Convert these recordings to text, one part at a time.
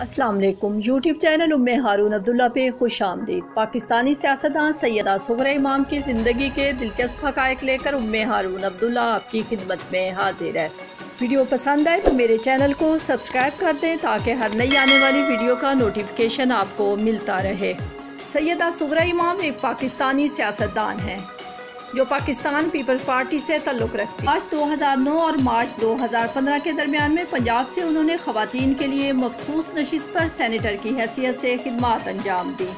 वालेकुम YouTube channel Umme Haroon Abdullah पे खुश आमदीद। पाकिस्तानी सियासतदान सैदा सुगर इमाम की ज़िंदगी के दिलचस्प हक़ लेकर उम्मे हारून अब्दुल्ला आपकी खिदमत में हाजिर है। वीडियो पसंद आए तो मेरे चैनल को सब्सक्राइब कर दें ताकि हर नई आने वाली वीडियो का नोटिफिकेशन आपको मिलता रहे। सैदा सुगर इमाम एक पाकिस्तानी सियासतदान हैं। जो पाकिस्तान पीपल्स पार्टी से ताल्लुक़ रखती। मार्च 2009 और मार्च 2015 के दरमियान में पंजाब से उन्होंने खातन के लिए मखसूस नशस्त पर सैनिटर की हैसियत से खदमात अंजाम दी।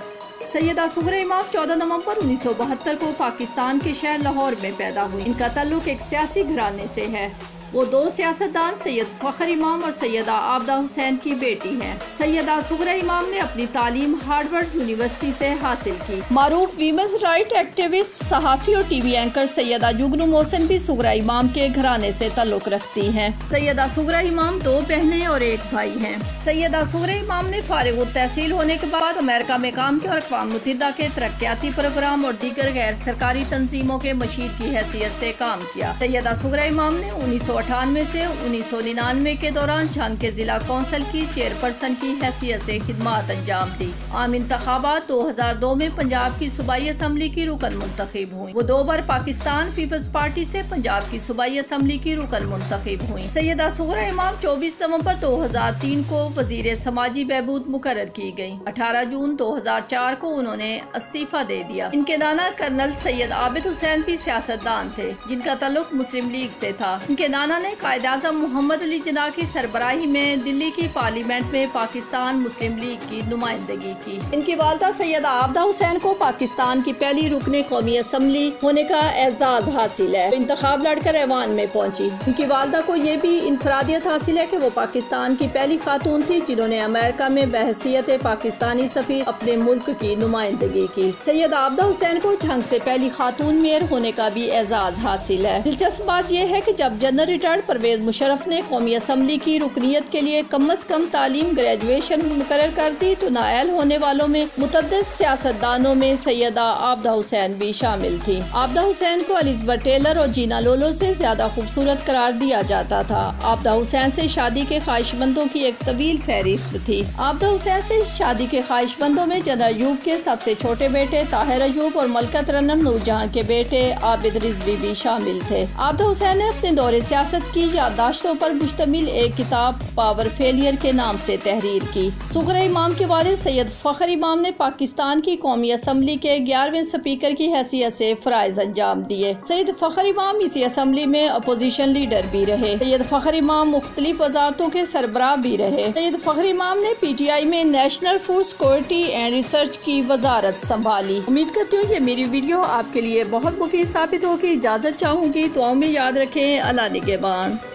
सैदा सुगर इमाम चौदह नवंबर उन्नीस सौ बहत्तर को पाकिस्तान के शहर लाहौर में पैदा हुई। इनका ताल्लुक एक सियासी घराने से है। वो दो सियासतदान, सैयद फ़खर इमाम और सैयदा आबदा हुसैन की बेटी हैं। सैयदा सुगरा इमाम ने अपनी तालीम हार्डवर्ड यूनिवर्सिटी से हासिल की। मारूफ वीमेंस राइट एक्टिविस्ट, सहाफ़ी और टीवी एंकर सैयदा जुगनू मोहसिन भी सुगरा इमाम के घराने से ताल्लुक रखती हैं। सैयदा सुगरा इमाम दो बहनें और एक भाई हैं। सैयदा सुगरा इमाम ने फारग तहसील होने के बाद अमेरिका में काम किया और अकवा मुतहदा के तरक्याती प्रोग्राम और दीगर गैर सरकारी तंजीमों के मशीर की हैसियत से काम किया। सैयदा सुगरा इमाम ने उन्नीस सौ अठानवे से उन्नीस सौ निन्यानवे के दौरान छंग के जिला कौंसिल की चेयरपर्सन की हैसियत से खिदमत अंजाम दी। आम इंतबात दो हज़ार दो में पंजाब की सूबाई असम्बली की रुकन मुंतखब हुई। वो दो बार पाकिस्तान पीपल्स पार्टी से पंजाब की सूबाई असम्बली की रुकन मुंतखब हुई। सैयदा सुगरा इमाम चौबीस नवंबर दो हज़ार तीन को वज़ीर समाजी बहबूद मुकर की गई अठारह जून दो हज़ार चार को उन्होंने इस्तीफा दे दिया। इनके नाना कर्नल सैयद आबिद हुसैन भी सियासतदान थे, जिनका ताल्लुक मुस्लिम लीग से था। इनके नाना मौलाना ने कायद अजम मोहम्मद अली जना की सरबराही में दिल्ली की पार्लियामेंट में पाकिस्तान मुस्लिम लीग की नुमाइंदगी की। इनकी वालदा सैयद आबदा हुसैन को पाकिस्तान की पहली रुकने कौमी असम्बली होने का एजाज हासिल है। इंतखाब लड़कर ऐवान में पहुँची। इनकी वालदा को ये भी इनफरादियत हासिल है की वो पाकिस्तान की पहली खातून थी जिन्होंने अमेरिका में बहसीत पाकिस्तानी सफीर अपने मुल्क की नुमाइंदगी की। सैयद आबदा हुसैन को झंग ऐसी पहली खातून मेयर होने का भी एजाज हासिल है। दिलचस्प बात यह है की जब जनरल रिटायर्ड परवेज मुशरफ ने कौमी असम्बली की रुकनीत के लिए कम अज कम तालीम ग्रेजुएशन मुकर कर दी तो नायल होने वालों में मुतद सियासतदानों में सैदा आबदा हुसैन भी शामिल थी। आबदा हुसैन को अलिजबत टेलर और जीना लोलो से ज़्यादा खूबसूरत करार दिया जाता था। आबदा हुसैन से शादी के ख्वाहिशमंदों की एक तवील फहरिस्त थी। आबदा हुसैन से शादी के ख्वाहिशमंदों में जनरल अयूब के सबसे छोटे बेटे ताहिर अयूब और मलकत रनम नूरजहां के बेटे आबिद रिजवी भी शामिल थे। आबदा हुसैन ने अपने दौरे सियासत सियासत की यादाश्तों पर मुश्तमिल एक किताब पावर फेलियर के नाम से तहरीर की। सुगर इमाम के वाले सैयद फ़खर इमाम ने पाकिस्तान की कौमी असम्बली के ग्यारहवें स्पीकर की हैसियत से फ़राइज अंजाम दिए। सैयद फ़खर इमाम इसी असम्बली में अपोजिशन लीडर भी रहे। सैयद फ़खर इमाम मुख्तलिफ़ वजारतों के सरबराह भी रहे। सैयद फ़खर इमाम ने पी टी आई में national food security and research की वजारत संभाली। उम्मीद करती हूँ ये मेरी वीडियो आपके लिए बहुत मुफीद साबित होगी। इजाज़त चाहूँगी। तो में याद रखें। अल्लाह On.